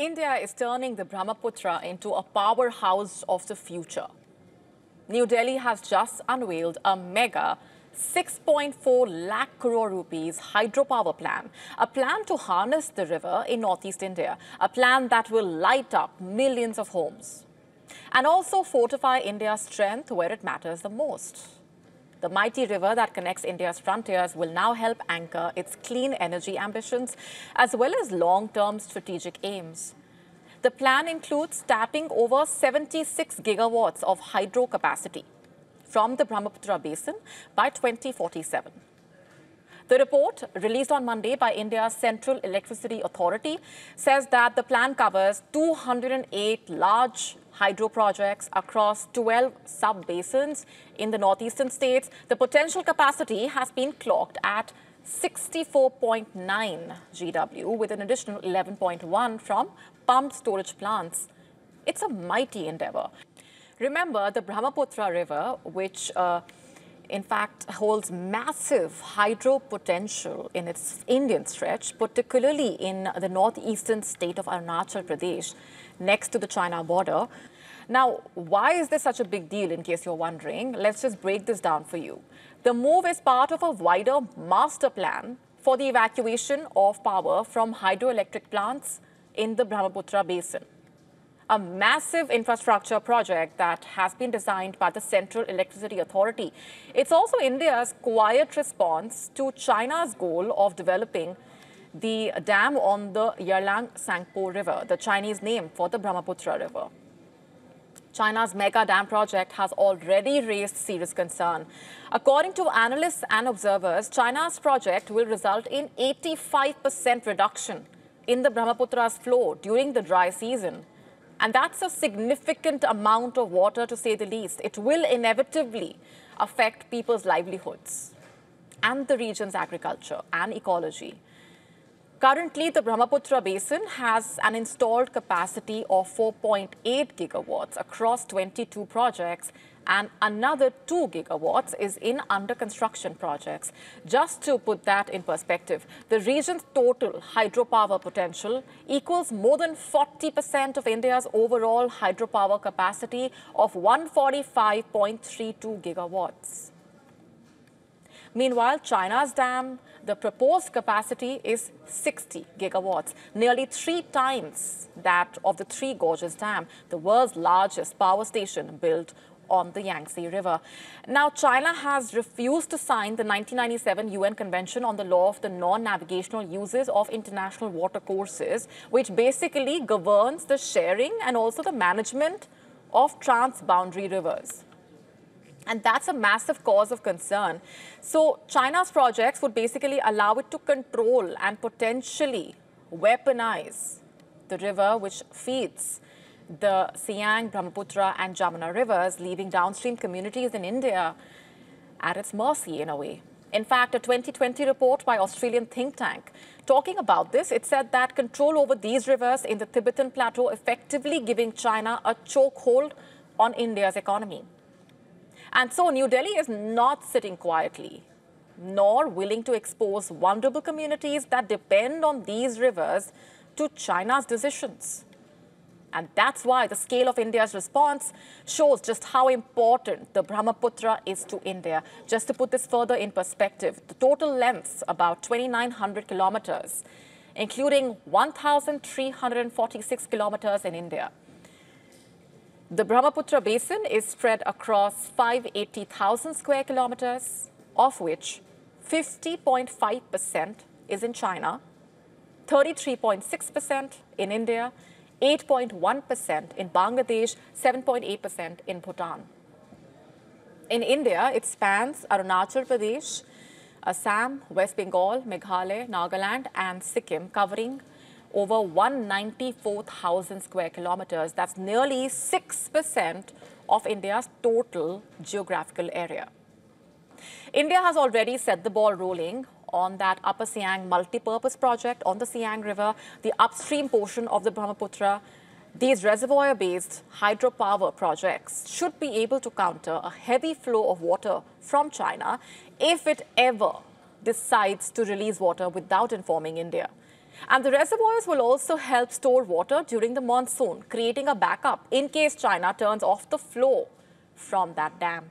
India is turning the Brahmaputra into a powerhouse of the future. New Delhi has just unveiled a mega 6.4 lakh crore rupees hydropower plan, a plan to harness the river in northeast India, a plan that will light up millions of homes and also fortify India's strength where it matters the most. The mighty river that connects India's frontiers will now help anchor its clean energy ambitions as well as long-term strategic aims. The plan includes tapping over 76 gigawatts of hydro capacity from the Brahmaputra basin by 2047. The report, released on Monday by India's Central Electricity Authority, says that the plan covers 208 large hydro projects across 12 sub-basins in the northeastern states. The potential capacity has been clocked at 64.9 GW with an additional 11.1 from pumped storage plants. It's a mighty endeavor. Remember, the Brahmaputra River, which uh, in fact holds massive hydro potential in its Indian stretch, particularly in the northeastern state of Arunachal Pradesh, next to the China border. Now, why is this such a big deal, in case you're wondering? Let's just break this down for you. The move is part of a wider master plan for the evacuation of power from hydroelectric plants in the Brahmaputra basin a massive infrastructure project that has been designed by the Central Electricity Authority. It's also India's quiet response to China's goal of developing the dam on the Yarlung Tsangpo River, the Chinese name for the Brahmaputra River. China's mega dam project has already raised serious concern. According to analysts and observers, China's project will result in 85% reduction in the Brahmaputra's flow during the dry season. And that's a significant amount of water, to say the least. It will inevitably affect people's livelihoods and the region's agriculture and ecology. Currently, the Brahmaputra basin has an installed capacity of 4.8 gigawatts across 22 projects and another 2 gigawatts is in under construction projects. Just to put that in perspective, the region's total hydropower potential equals more than 40% of India's overall hydropower capacity of 145.32 gigawatts. Meanwhile, China's dam, the proposed capacity is 60 gigawatts, nearly three times that of the Three Gorges Dam, the world's largest power station built on the Yangtze River. Now, China has refused to sign the 1997 UN Convention on the Law of the Non-Navigational Uses of International Watercourses, which basically governs the sharing and also the management of transboundary rivers. And that's a massive cause of concern. So China's projects would basically allow it to control and potentially weaponize the river which feeds the Siang, Brahmaputra and Jamuna rivers, leaving downstream communities in India at its mercy in a way. In fact, a 2020 report by Australian think tank talking about this, it said that control over these rivers in the Tibetan Plateau effectively giving China a chokehold on India's economy. And so New Delhi is not sitting quietly, nor willing to expose vulnerable communities that depend on these rivers to China's decisions. And that's why the scale of India's response shows just how important the Brahmaputra is to India. Just to put this further in perspective, the total length about 2,900 kilometers, including 1,346 kilometers in India. The Brahmaputra basin is spread across 580,000 square kilometers, of which 50.5% is in China, 33.6% in India, 8.1% in Bangladesh, 7.8% in Bhutan. In India, it spans Arunachal Pradesh, Assam, West Bengal, Meghalaya, Nagaland and Sikkim, covering over 194,000 square kilometers. That's nearly 6% of India's total geographical area. India has already set the ball rolling on that Upper Siang multi-purpose project on the Siang River, the upstream portion of the Brahmaputra. These reservoir-based hydropower projects should be able to counter a heavy flow of water from China if it ever decides to release water without informing India. And the reservoirs will also help store water during the monsoon, creating a backup in case China turns off the flow from that dam.